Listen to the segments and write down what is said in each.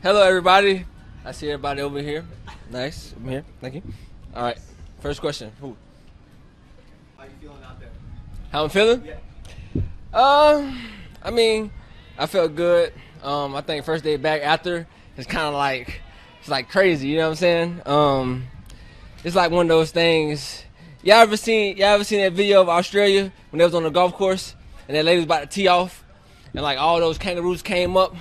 Hello, everybody. I see everybody over here. Nice. I'm here. Thank you. All right. First question. Who? How you feeling out there? How I'm feeling? Yeah. Um, I mean, I felt good. Um, I think first day back after it's kind of like it's like crazy. You know what I'm saying? Um, it's like one of those things. Y'all ever seen y'all ever seen that video of Australia when they was on the golf course and that lady was about to tee off and like all those kangaroos came up?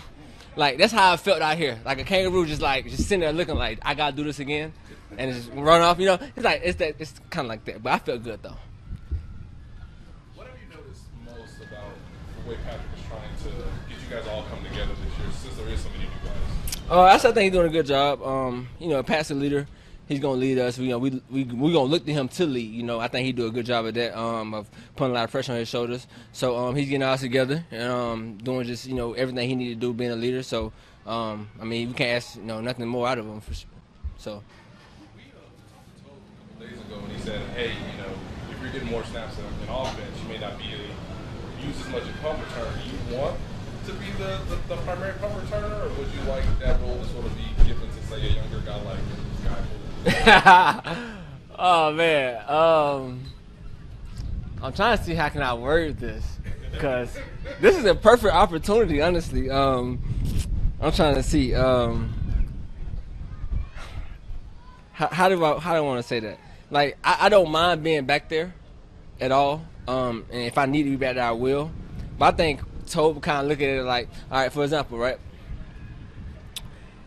Like that's how I felt out here. Like a kangaroo just like just sitting there looking like I gotta do this again and just run off. You know, it's like it's that it's kind of like that. But I felt good though. What have you noticed most about the way Patrick is trying to get you guys all come together this year, since there is so many new guys? Uh, I still think he's doing a good job. Um, you know, Pat's the leader. He's gonna lead us. We, you know, we we we gonna look to him to lead. You know, I think he do a good job of that. Um, of putting a lot of pressure on his shoulders. So um, he's getting us together and um, doing just you know everything he need to do being a leader. So um, I mean, we can't ask you know nothing more out of him for sure. So We uh, told a couple days ago when he said, hey, you know, if you're getting more snaps in, offense, you may not be a, use as much returner. Do you want to be the, the, the primary punt returner, or would you like that role to sort of be given to, say, a younger guy like Guy oh man, um, I'm trying to see how can I word this because this is a perfect opportunity. Honestly, um, I'm trying to see um, how, how do I how do I want to say that? Like I, I don't mind being back there at all, um, and if I need to be back there, I will. But I think Tobe kind of look at it like, all right, for example, right?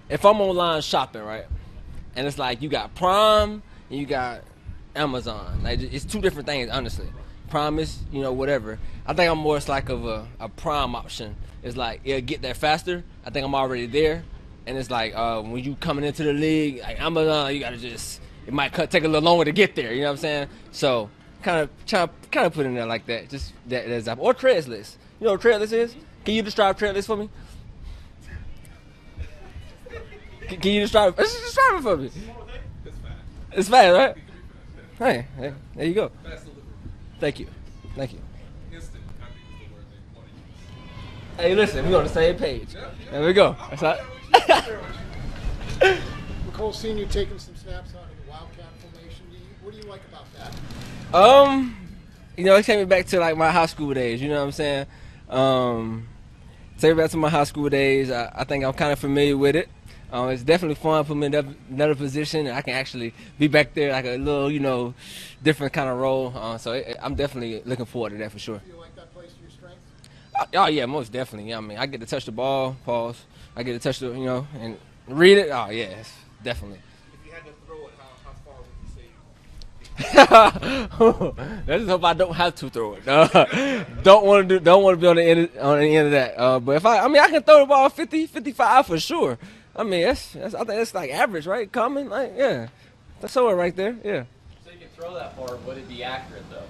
If I'm online shopping, right? And it's like you got Prime and you got Amazon. Like it's two different things, honestly. Prime is, you know, whatever. I think I'm more it's like of a, a Prime option. It's like it'll get there faster. I think I'm already there, and it's like uh, when you coming into the league, like Amazon, you gotta just it might cut, take a little longer to get there. You know what I'm saying? So kind of try kind of put in there like that, just that, as. Or Craigslist. You know what Craigslist is? Can you describe Craigslist for me? Can, can you describe? Just describe it for me. It's fast. It's fast, right? Hey, hey, there you go. Thank you, thank you. Instant, I think is the word they want to use. Hey, listen, we on the same page. There we go. That's how. Mecole Senior taking some snaps out of the Wildcat formation. What do you like about that? Um, you know, it takes me back to like my high school days. You know what I'm saying? Um, take me back to my high school days. I, I think I'm kind of familiar with it. Um, it's definitely fun. Put me in another, another position, and I can actually be back there like a little, you know, different kind of role. Uh, so it, I'm definitely looking forward to that for sure. Do you like that strengths? Oh, yeah, most definitely. Yeah, I mean, I get to touch the ball, pause. I get to touch the, you know, and read it. Oh yes, definitely. If you had to throw it, how, how far would you say? I just hope I don't have to throw it. Uh, don't want to do. Don't want to be on the end of, on the end of that. Uh, but if I, I mean, I can throw the ball 50, 55 for sure. I mean, that's, that's I think that's like average, right? Common, like yeah, that's somewhere right there. Yeah. So you can throw that far. Would it be accurate though?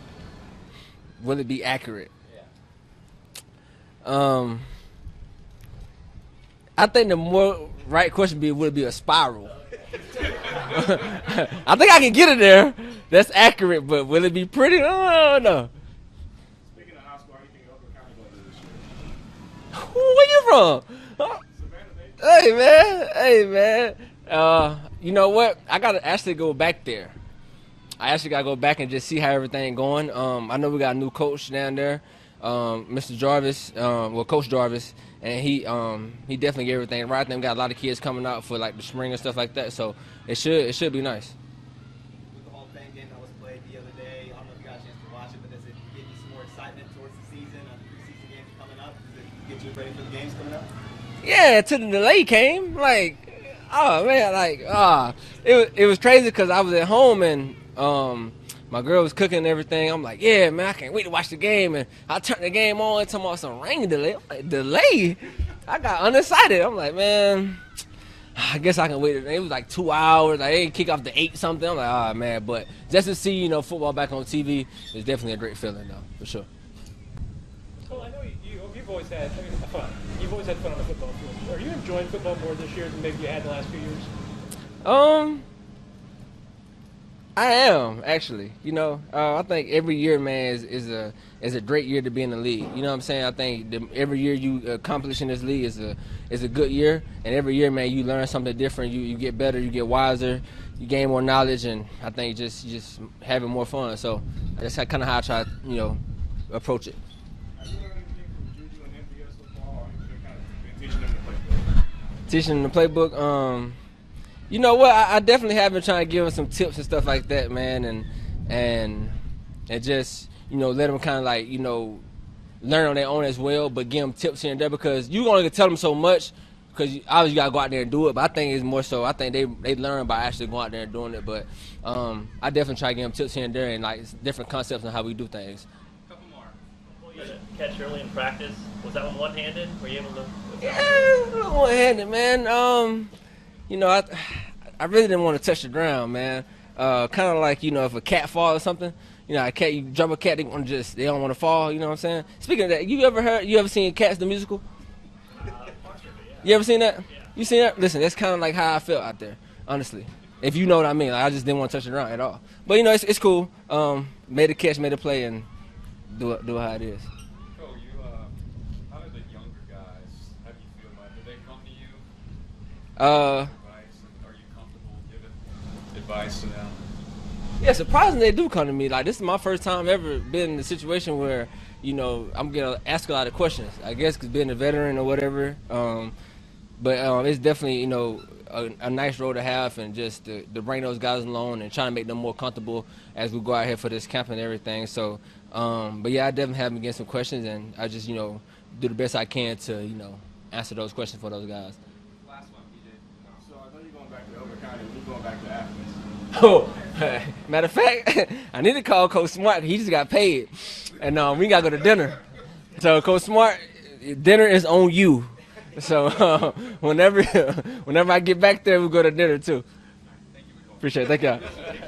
Will it be accurate? Yeah. Um, I think the more right question would be would it be a spiral? I think I can get it there. That's accurate, but will it be pretty? I don't know. Speaking of high school, how do you think Elbert County going to do this year? Where you from? Huh? Hey man, hey man. Uh, you know what? I gotta actually go back there. I actually gotta go back and just see how everything going. Um, I know we got a new coach down there, um, Mr. Jarvis. Um, well, Coach Jarvis, and he um he definitely gave everything right. We got a lot of kids coming out for like the spring and stuff like that. So it should it should be nice. Get you ready for the games coming up? Yeah, till the delay came. Like, oh man, like ah, it was it was crazy because I was at home and um my girl was cooking and everything. I'm like, yeah, man, I can't wait to watch the game. And I turned the game on, talking about some rain delay. I'm like, delay? I got unexcited. I'm like, man, I guess I can wait. It was like two hours. Like, they kick off the eight something. I'm like, ah, man. But just to see, you know, football back on TV is definitely a great feeling, though, for sure. Well, I know you, you, you've always had I mean, fun. You've always had fun on the football field. Are you enjoying football more this year than maybe you had the last few years? Um, I am actually. You know, uh, I think every year, man, is, is a is a great year to be in the league. You know what I'm saying? I think the, every year you accomplish in this league is a is a good year, and every year, man, you learn something different. You you get better, you get wiser, you gain more knowledge, and I think just just having more fun. So that's kind of how I try, you know, approach it. Have you learned anything from Juju and MVS so far, or you kind of been teaching them the playbook? Teaching the playbook. Um, you know what? I, I definitely have been trying to give them some tips and stuff like that, man, and and and just you know let them kind of like you know learn on their own as well, but give them tips here and there because you only can tell them so much. Because obviously you gotta go out there and do it, but I think it's more so. I think they they learn by actually going out there and doing it. But um, I definitely try to give them tips here and there and like different concepts on how we do things. Couple more. Well, you had a catch early in practice. Was that one one-handed? Were you able to? Yeah, little one-handed, man. Um, you know, I I really didn't want to touch the ground, man. Uh, kind of like you know, if a cat falls or something, you know, a cat you drop a cat, they want just they don't want to fall. You know what I'm saying? Speaking of that, you ever heard? You ever seen Cats the musical? You ever seen that? You seen that? Listen, that's kind of like how I felt out there, honestly. If you know what I mean, like, I just didn't want to touch the ground at all. But you know, it's it's cool. Um, made a catch, made a play, and do do it how it is. Cole, you, uh, how did the younger guys, how do you feel about it? Did they come to you Uh. Yeah, surprisingly they do come to me. Like this is my first time ever been in a situation where you know I'm gonna ask a lot of questions. I guess because being a veteran or whatever. Um, but um, it's definitely you know a, a nice role to have and just to, to bring those guys along and try to make them more comfortable as we go out here for this camp and everything. So, um, but yeah, I definitely have them get some questions and I just you know do the best I can to you know answer those questions for those guys. Last one, BJ. So I know you're going back to Elbert County, and you're going back to Athens. Oh, matter of fact, I need to call Coach Smart. He just got paid, and um, we gotta go to dinner. So Coach Smart, dinner is on you. So uh, whenever, whenever I get back there, we go to dinner too. Appreciate it. Thank y'all.